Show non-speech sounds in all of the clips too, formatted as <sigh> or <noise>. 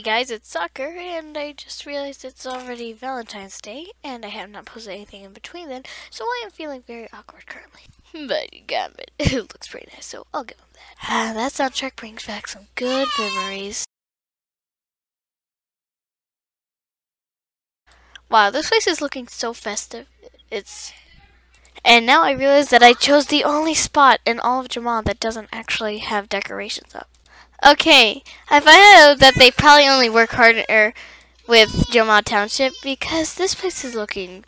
guys, it's Soccer, and I just realized it's already Valentine's Day, and I have not posted anything in between then, so I am feeling very awkward currently. <laughs> But you got it. <laughs> It looks pretty nice, so I'll give him that. Ah, that soundtrack brings back some good memories. Wow, this place is looking so festive. It's... And now I realize that I chose the only spot in all of Jamaa that doesn't actually have decorations up. Okay, I find out that they probably only work harder with Jamaa Township because this place is looking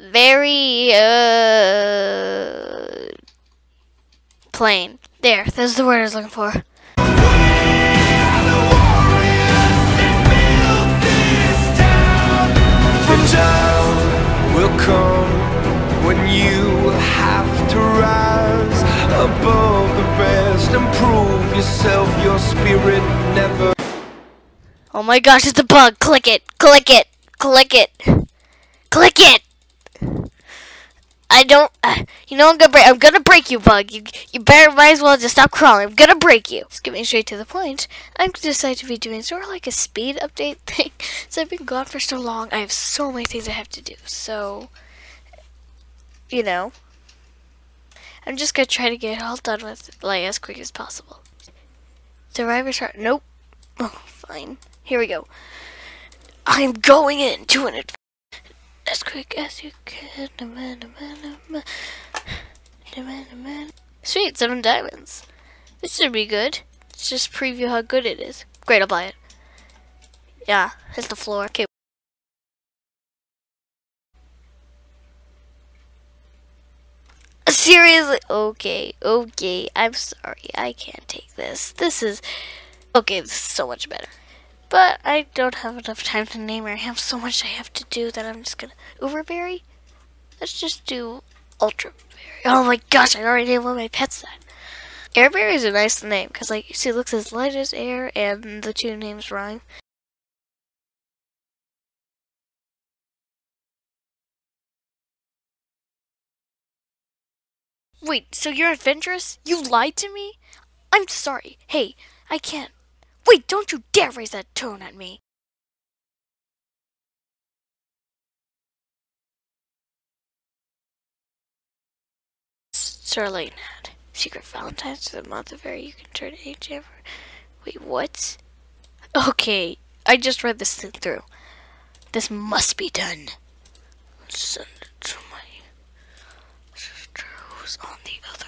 very uh plain. There, that's the word I was looking for. will come when you have to rise above the and prove yourself your spirit never Oh my gosh, it's a bug. Click it. Click it. Click it. Click it. I don't. Uh, you know I'm gonna break. I'm gonna break you, bug. You you better might as well just stop crawling. I'm gonna break you. Getting straight to the point. I'm decided to be doing sort of like a speed update <laughs> thing. So I've been gone for so long. I have so many things I have to do. So, you know, I'm just gonna try to get it all done with like as quick as possible. Survivor chart. Nope. <laughs> Oh, fine. Here we go. I'm going in. into an as quick as you can. Sweet, seven diamonds. This should be good. Let's just preview how good it is. Great, I'll buy it. Yeah, hit the floor. Okay. Seriously? Okay, okay. I'm sorry. I can't take this. This is... Okay, this is so much better. But I don't have enough time to name her. I have so much I have to do that I'm just gonna... Uberberry? Let's just do Ultra Berry. Oh my gosh, I already named one of my pets that. Airberry is a nice name, because like, you see it looks as light as air, and the two names rhyme. Wait, so you're adventurous? You lied to me? I'm sorry. Hey, I can't. Wait, don't you dare raise that tone at me. Sir Late Secret Valentine's to the month of air. You can turn age ever. Wait, what? Okay, I just read this thing through. This must be done it to my sister who's on the other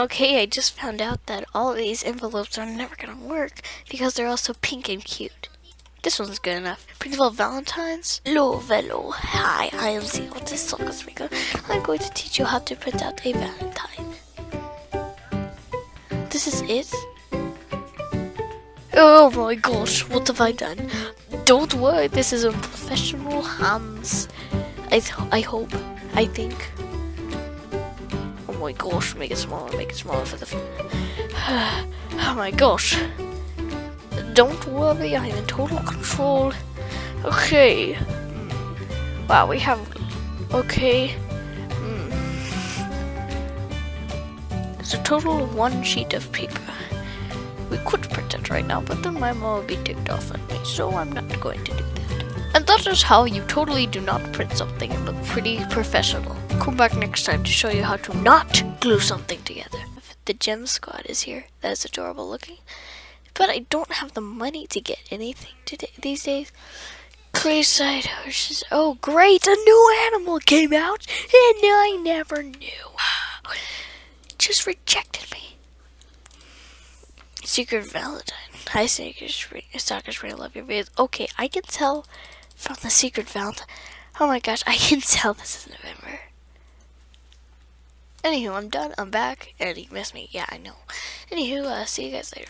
Okay, I just found out that all of these envelopes are never gonna work because they're all so pink and cute. This one's good enough. Principal Valentine's. Hello, hello. Hi, I am Zio. This is Speaker. I'm going to teach you how to print out a Valentine. This is it? Oh my gosh, what have I done? Don't worry, this is a professional hands. I, I hope, I think my gosh, make it smaller, make it smaller for the... <sighs> oh my gosh. Don't worry, I'm in total control. Okay. Wow, we have... Okay. Mm. It's a total of one sheet of paper. We could print it right now, but then my mom will be ticked off at me, so I'm not going to do that. And that is how you totally do not print something and look pretty professional. Come back next time to show you how to not glue something together. The gem squad is here. That is adorable looking. But I don't have the money to get anything today these days. Clayside horses. Oh, great! A new animal came out, and I never knew. <sighs> Just rejected me. Secret Valentine. Hi, Soccer Spring. I love your videos. Okay, I can tell from the Secret Valentine. Oh my gosh, I can <laughs> tell this is November. Anywho, I'm done. I'm back. And you missed me. Yeah, I know. Anywho, uh, see you guys later.